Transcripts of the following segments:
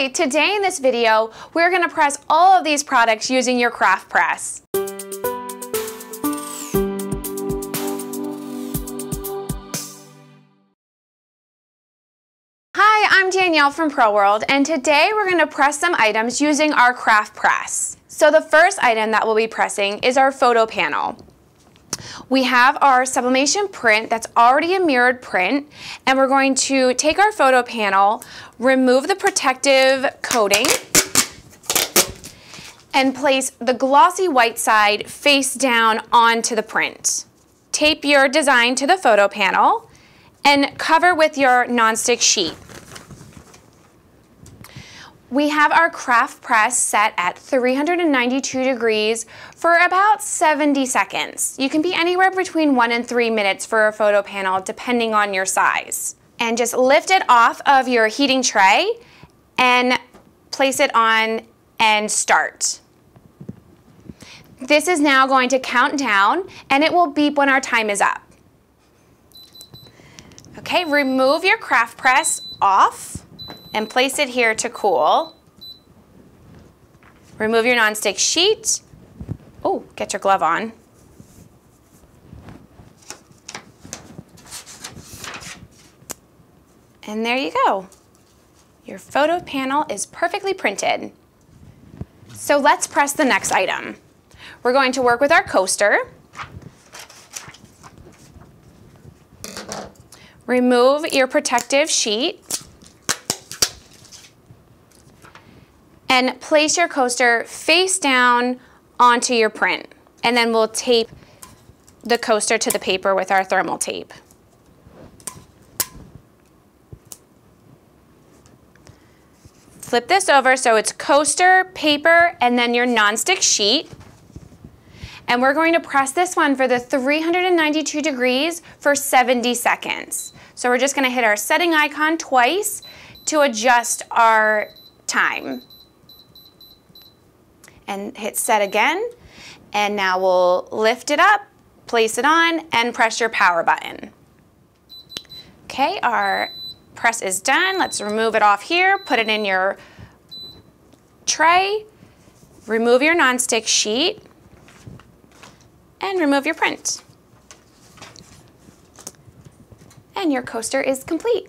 Hi, today in this video, we're gonna press all of these products using your craft press. Hi, I'm Danielle from Pro World, and today we're gonna press some items using our craft press. So the first item that we'll be pressing is our photo panel. We have our sublimation print that's already a mirrored print, and we're going to take our photo panel, remove the protective coating, and place the glossy white side face down onto the print. Tape your design to the photo panel and cover with your nonstick sheet. We have our craft press set at 392 degrees for about 70 seconds. You can be anywhere between one and three minutes for a photo panel depending on your size. And just lift it off of your heating tray and place it on and start. This is now going to count down and it will beep when our time is up. Okay, remove your craft press off and place it here to cool. Remove your nonstick sheet. Oh, get your glove on. And there you go. Your photo panel is perfectly printed. So let's press the next item. We're going to work with our coaster. Remove your protective sheet. And place your coaster face down onto your print. And then we'll tape the coaster to the paper with our thermal tape. Flip this over so it's coaster, paper, and then your nonstick sheet. And we're going to press this one for the 392 degrees for 70 seconds. So we're just gonna hit our setting icon twice to adjust our time and hit set again. And now we'll lift it up, place it on, and press your power button. Okay, our press is done. Let's remove it off here, put it in your tray, remove your nonstick sheet, and remove your print. And your coaster is complete.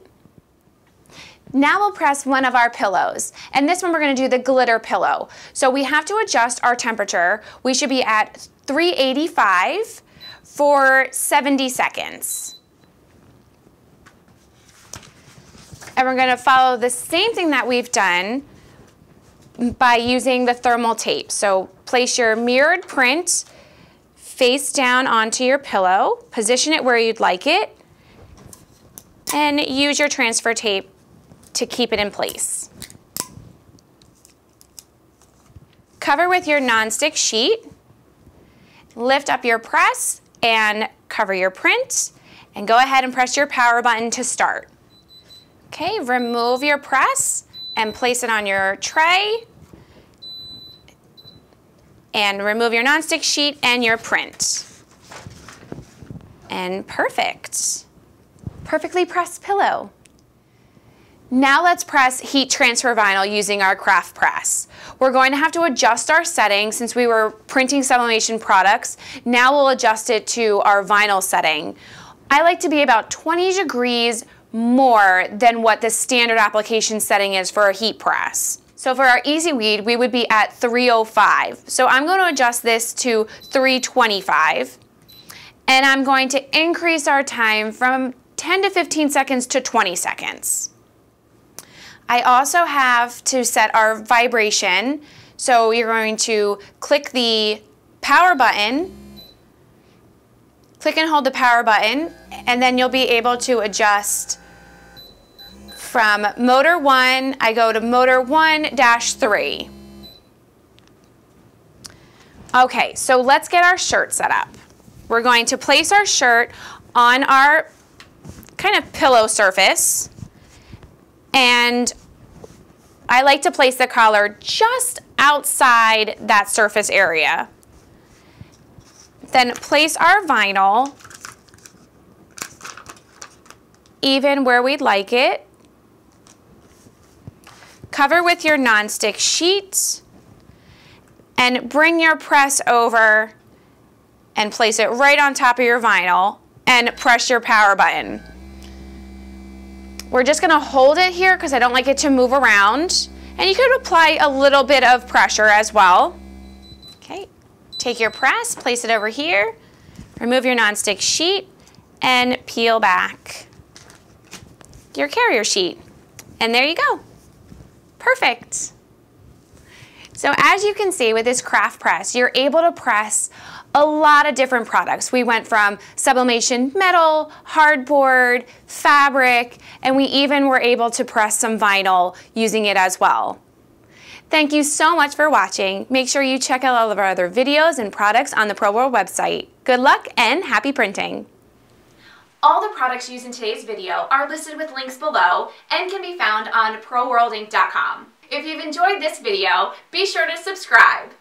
Now we'll press one of our pillows. And this one we're gonna do the glitter pillow. So we have to adjust our temperature. We should be at 385 for 70 seconds. And we're gonna follow the same thing that we've done by using the thermal tape. So place your mirrored print face down onto your pillow, position it where you'd like it, and use your transfer tape to keep it in place. Cover with your nonstick sheet. Lift up your press and cover your print and go ahead and press your power button to start. Okay, remove your press and place it on your tray and remove your nonstick sheet and your print. And perfect. Perfectly pressed pillow. Now let's press heat transfer vinyl using our craft press. We're going to have to adjust our setting since we were printing sublimation products. Now we'll adjust it to our vinyl setting. I like to be about 20 degrees more than what the standard application setting is for a heat press. So for our EasyWeed, we would be at 305. So I'm going to adjust this to 325. And I'm going to increase our time from 10 to 15 seconds to 20 seconds. I also have to set our vibration. So you're going to click the power button, click and hold the power button, and then you'll be able to adjust from motor one, I go to motor one dash three. Okay, so let's get our shirt set up. We're going to place our shirt on our kind of pillow surface. And I like to place the collar just outside that surface area. Then place our vinyl even where we'd like it. cover with your nonstick sheet and bring your press over and place it right on top of your vinyl and press your power button. We're just gonna hold it here because I don't like it to move around. And you could apply a little bit of pressure as well. Okay, take your press, place it over here, remove your nonstick sheet, and peel back your carrier sheet. And there you go. Perfect. So as you can see with this craft press, you're able to press a lot of different products. We went from sublimation metal, hardboard, fabric, and we even were able to press some vinyl using it as well. Thank you so much for watching. Make sure you check out all of our other videos and products on the ProWorld website. Good luck and happy printing! All the products used in today's video are listed with links below and can be found on ProWorldInc.com. If you've enjoyed this video, be sure to subscribe.